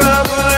rubber